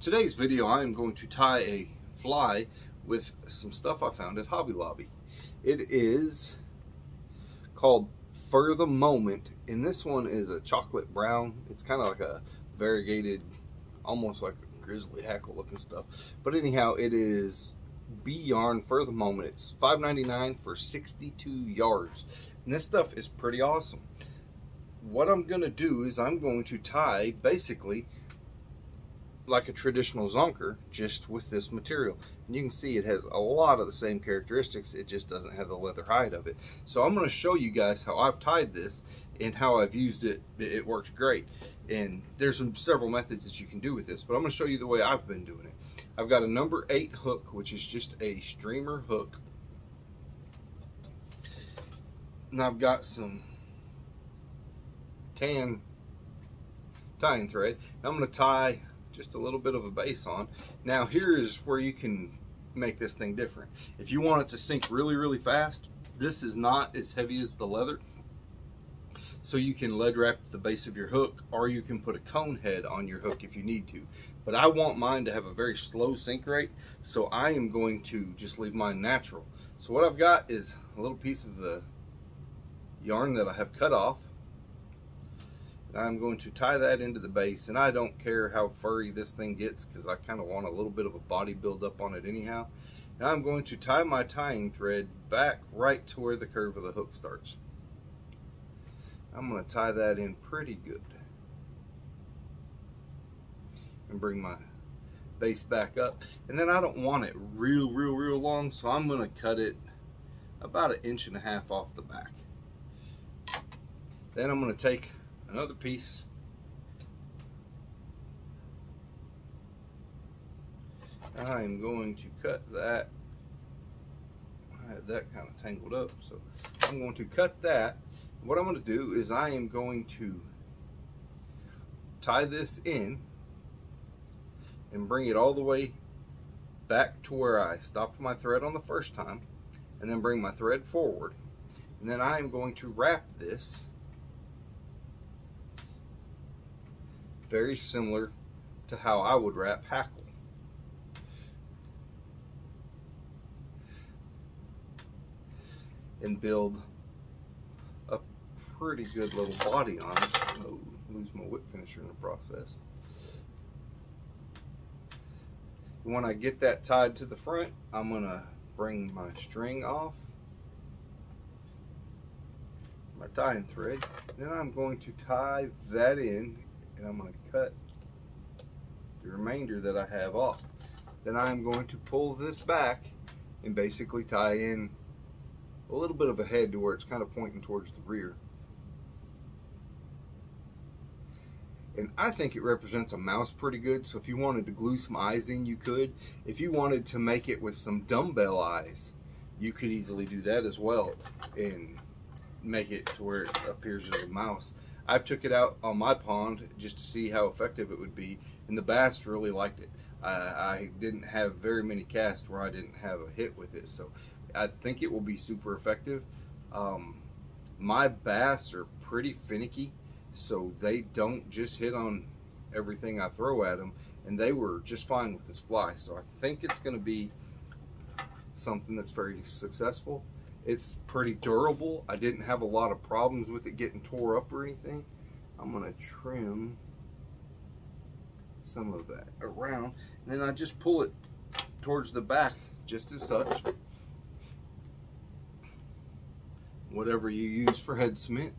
Today's video I am going to tie a fly with some stuff I found at Hobby Lobby. It is called Fur the Moment and this one is a chocolate brown. It's kind of like a variegated, almost like grizzly hackle looking stuff. But anyhow, it is bee yarn Fur the Moment. It's $5.99 for 62 yards. And this stuff is pretty awesome. What I'm going to do is I'm going to tie basically like a traditional zonker just with this material. And you can see it has a lot of the same characteristics it just doesn't have the leather hide of it. So I'm going to show you guys how I've tied this and how I've used it it works great. And there's some several methods that you can do with this but I'm going to show you the way I've been doing it. I've got a number eight hook which is just a streamer hook. And I've got some tan tying thread. And I'm going to tie just a little bit of a base on. Now here is where you can make this thing different. If you want it to sink really, really fast, this is not as heavy as the leather. So you can lead wrap the base of your hook or you can put a cone head on your hook if you need to. But I want mine to have a very slow sink rate, so I am going to just leave mine natural. So what I've got is a little piece of the yarn that I have cut off I'm going to tie that into the base and I don't care how furry this thing gets because I kind of want a little bit of a body build up on it anyhow. Now I'm going to tie my tying thread back right to where the curve of the hook starts. I'm going to tie that in pretty good. And bring my base back up. And then I don't want it real, real, real long, so I'm going to cut it about an inch and a half off the back. Then I'm going to take another piece. I'm going to cut that. I had that kind of tangled up so I'm going to cut that. What I'm going to do is I am going to tie this in and bring it all the way back to where I stopped my thread on the first time and then bring my thread forward. And then I am going to wrap this very similar to how I would wrap hackle. And build a pretty good little body on it. Oh, lose my whip finisher in the process. When I get that tied to the front, I'm gonna bring my string off my tying thread. Then I'm going to tie that in and I'm going to cut the remainder that I have off. Then I'm going to pull this back and basically tie in a little bit of a head to where it's kind of pointing towards the rear. And I think it represents a mouse pretty good, so if you wanted to glue some eyes in, you could. If you wanted to make it with some dumbbell eyes, you could easily do that as well and make it to where it appears as a mouse. I've took it out on my pond just to see how effective it would be, and the bass really liked it. I, I didn't have very many casts where I didn't have a hit with it, so I think it will be super effective. Um, my bass are pretty finicky, so they don't just hit on everything I throw at them, and they were just fine with this fly. So I think it's going to be something that's very successful. It's pretty durable. I didn't have a lot of problems with it getting tore up or anything. I'm going to trim some of that around. And then I just pull it towards the back just as such. Whatever you use for head cement.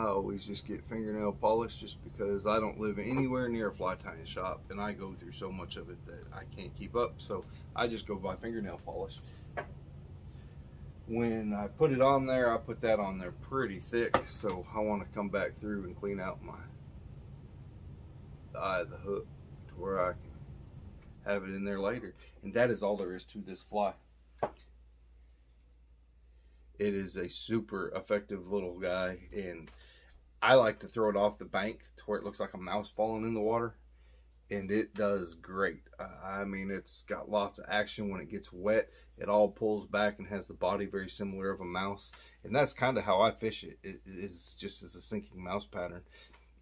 I always just get fingernail polish just because I don't live anywhere near a fly tying shop and I go through so much of it that I can't keep up. So I just go buy fingernail polish. When I put it on there, I put that on there pretty thick. So I want to come back through and clean out my eye of the hook to where I can have it in there later. And that is all there is to this fly. It is a super effective little guy, and I like to throw it off the bank to where it looks like a mouse falling in the water, and it does great. Uh, I mean, it's got lots of action when it gets wet. It all pulls back and has the body very similar of a mouse, and that's kind of how I fish it. It is just as a sinking mouse pattern,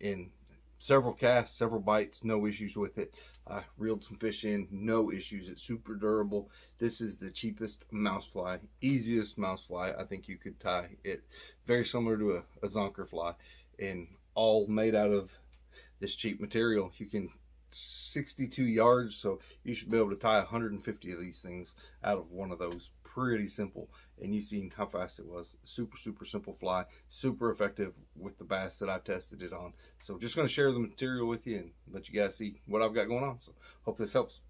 and several casts, several bites, no issues with it. I reeled some fish in, no issues. It's super durable. This is the cheapest mouse fly, easiest mouse fly I think you could tie. It very similar to a, a zonker fly and all made out of this cheap material. You can 62 yards so you should be able to tie 150 of these things out of one of those. Pretty simple. And you seen how fast it was. Super super simple fly. Super effective with the bass that I've tested it on. So just going to share the material with you and let you guys see what I've got going on. So hope this helps